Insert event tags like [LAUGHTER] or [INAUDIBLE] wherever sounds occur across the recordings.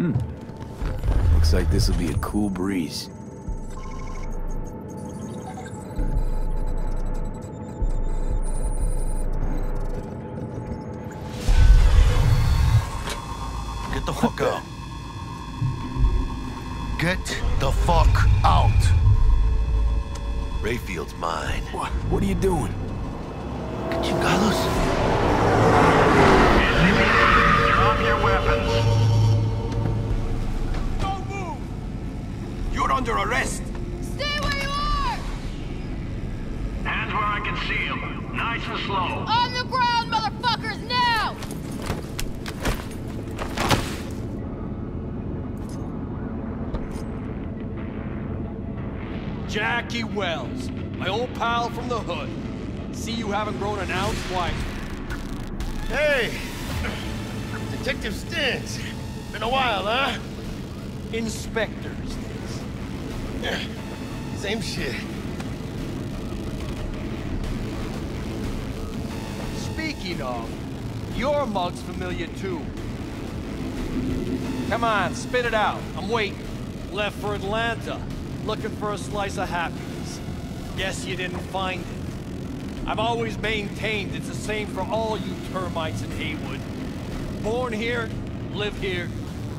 Hmm. Looks like this will be a cool breeze. Get the fuck out. Get the fuck out. Rayfield's mine. What? What are you doing? Chingados? Arrest! Stay where you are! Hands where I can see them. Nice and slow. On the ground, motherfuckers, now! Jackie Welles, my old pal from the hood. See you haven't grown an ounce white. Hey! Detective Stintz. Been a while, huh? Inspectors. Same shit. Speaking of, your mug's familiar too. Come on, spit it out. I'm waiting. Left for Atlanta, looking for a slice of happiness. Guess you didn't find it. I've always maintained it's the same for all you termites in Heywood. Born here, live here,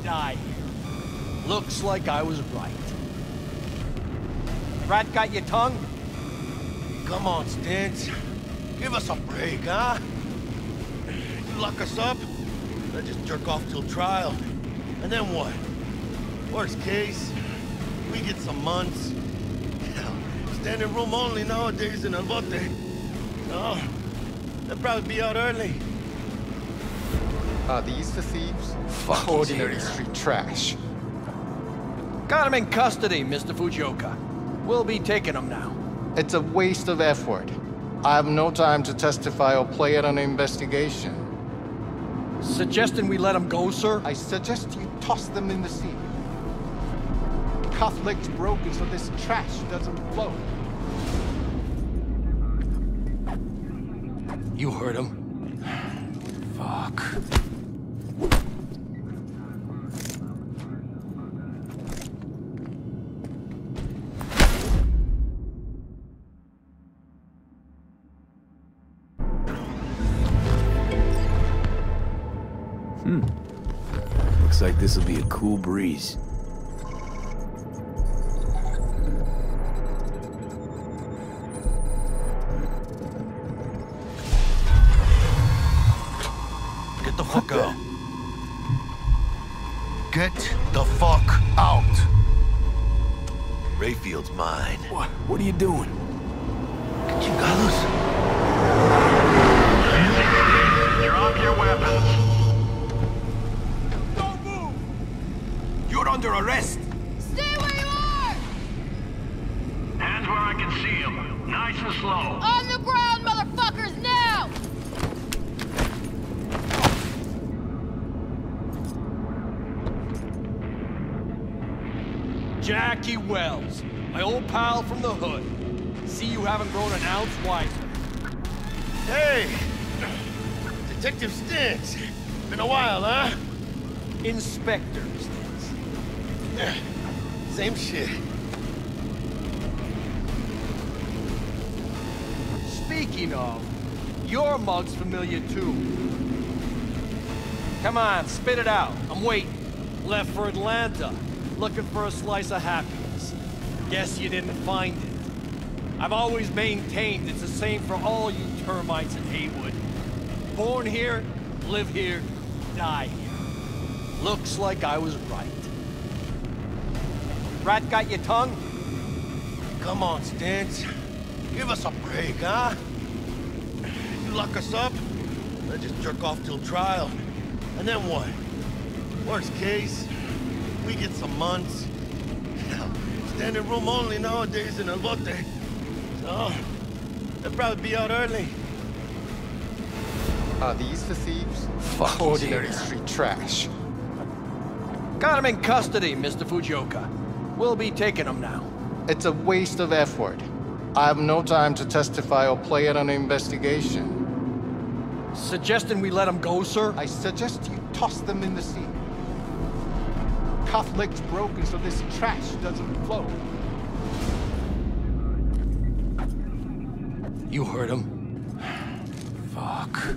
die here. Looks like I was right. Rat got your tongue? Come on, Stintz. Give us a break, huh? You lock us up, then just jerk off till trial. And then what? Worst case, we get some months. Hell, standing room only nowadays in El Bote. No, they'll probably be out early. Are these the thieves? Fuck Ordinary street trash. Got him in custody, Mr. Fujioka. We'll be taking them now. It's a waste of effort. I have no time to testify or play at an investigation. Suggesting we let them go, sir? I suggest you toss them in the sea. Cuff legs broken so this trash doesn't float. You heard him. [SIGHS] Fuck. Hmm. Looks like this will be a cool breeze. Get the fuck out. Get the fuck out. Rayfield's mine. What? What are you doing? Get you, Drop under arrest! Stay where you are! Hands where I can see them. Nice and slow. On the ground, motherfuckers, now! Jackie Welles, my old pal from the hood. See you haven't grown an ounce wiser. Hey! Detective Stintz. Been a while, huh? Same shit. Speaking of, your mug's familiar too. Come on, spit it out. I'm waiting. Left for Atlanta, looking for a slice of happiness. Guess you didn't find it. I've always maintained it's the same for all you termites in Heywood. Born here, live here, die here. Looks like I was right. Rat got your tongue? Come on, Stintz. Give us a break, huh? You lock us up, then just jerk off till trial. And then what? Worst case, we get some months. Hell, standing room only nowadays in El Bote. So, they'll probably be out early. Are these the thieves? Fuck Ordinary yeah. street trash. Got him in custody, Mr. Fujioka. We'll be taking them now. It's a waste of effort. I have no time to testify or play it on an investigation. Suggesting we let them go, sir? I suggest you toss them in the sea. Cuff leg's broken so this trash doesn't flow. You heard him. [SIGHS] Fuck.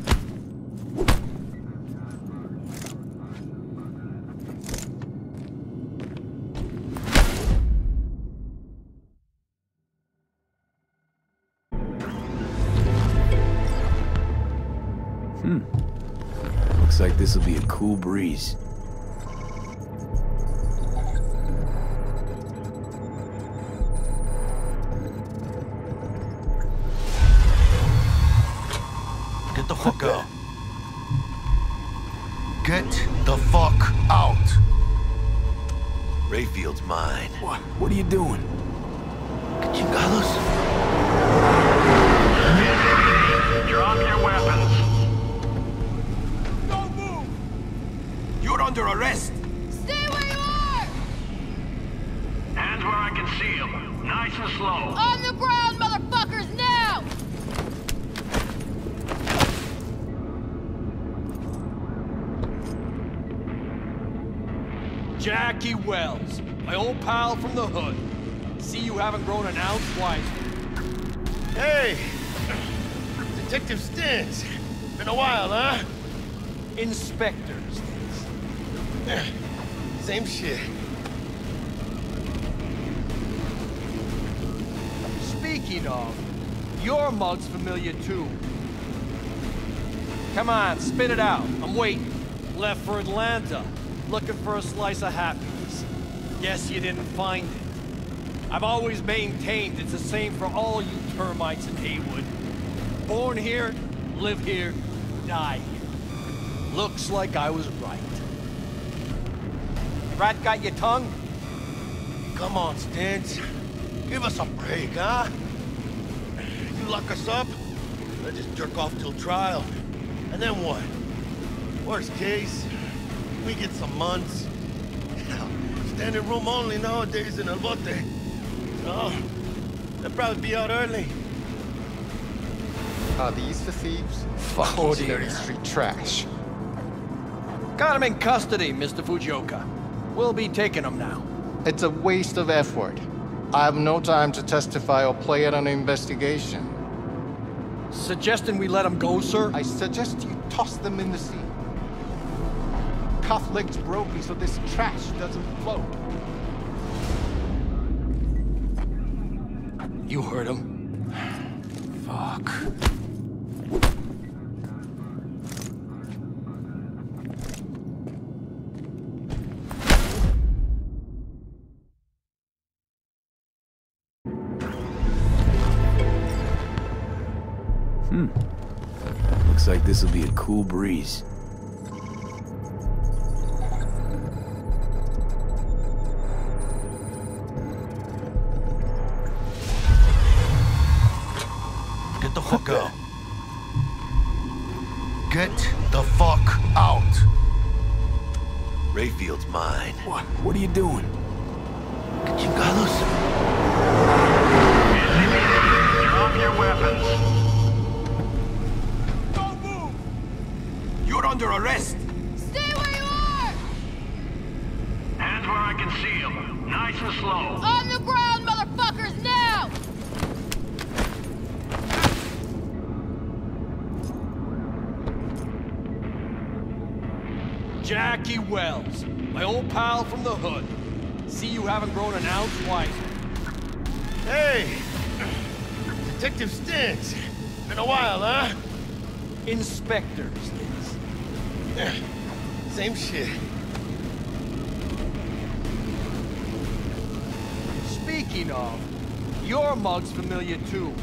Hmm. Looks like this'll be a cool breeze. Get the fuck out. Get the fuck out. Rayfield's mine. What? What are you doing? Chingados? Drop your weapons. Under arrest. Stay where you are! Hands where I can see them. Nice and slow. On the ground, motherfuckers, now! Jackie Welles, my old pal from the hood. See you haven't grown an ounce wiser. Hey! [LAUGHS] Detective Stintz. Been a while, huh? Inspectors. Same shit. Speaking of, your mug's familiar too. Come on, spit it out. I'm waiting. Left for Atlanta, looking for a slice of happiness. Guess you didn't find it. I've always maintained it's the same for all you termites in Heywood. Born here, live here, die here. Looks like I was right. Rat got your tongue? Come on, Stintz. Give us a break, huh? You lock us up, I just jerk off till trial. And then what? Worst case, we get some months. Standing room only nowadays in El Bote. So, they'll probably be out early. Are these the thieves? Fuck, Ordinary dear. street trash. Got him in custody, Mr. Fujioka. We'll be taking them now. It's a waste of effort. I have no time to testify or play at an investigation. Suggesting we let them go, sir? I suggest you toss them in the sea. Cuff leg's broken so this trash doesn't float. You heard him. [SIGHS] Fuck. Hmm. Looks like this'll be a cool breeze. Get the fuck out. Get the fuck out. Rayfield's mine. What? What are you doing? Get you, Drop under arrest. Stay where you are! Hands where I can see them. Nice and slow. On the ground, motherfuckers, now! Jackie Welles, my old pal from the hood. See you haven't grown an ounce wiser. Hey! [CLEARS THROAT] Detective Stintz. Been a while, huh? Inspectors. Same shit. Speaking of, your mug's familiar too.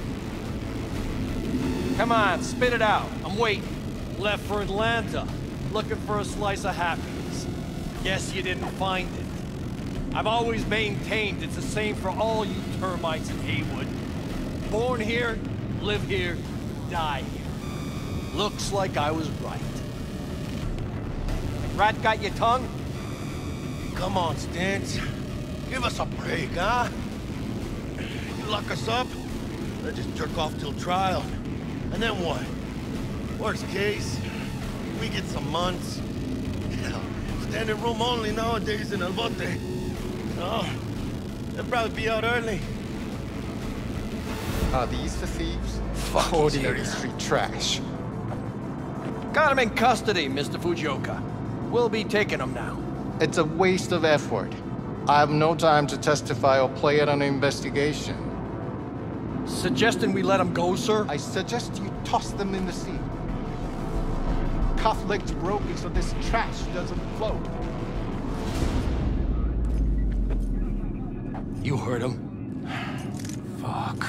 Come on, spit it out. I'm waiting. Left for Atlanta, looking for a slice of happiness. Guess you didn't find it. I've always maintained it's the same for all you termites in Heywood. Born here, live here, die here. Looks like I was right. Rat got your tongue? Come on, Stintz. Give us a break, huh? You lock us up, I just jerk off till trial. And then what? Worst case, we get some months. Hell, standing room only nowadays in El Bote. Oh, they'll probably be out early. Are these the thieves? Fuck, Ordinary he's here. street trash. Got him in custody, Mr. Fujioka. We'll be taking them now. It's a waste of effort. I have no time to testify or play at an investigation. Suggesting we let them go, sir? I suggest you toss them in the sea. Cuff leg's broken so this trash doesn't float. You heard him. [SIGHS] Fuck.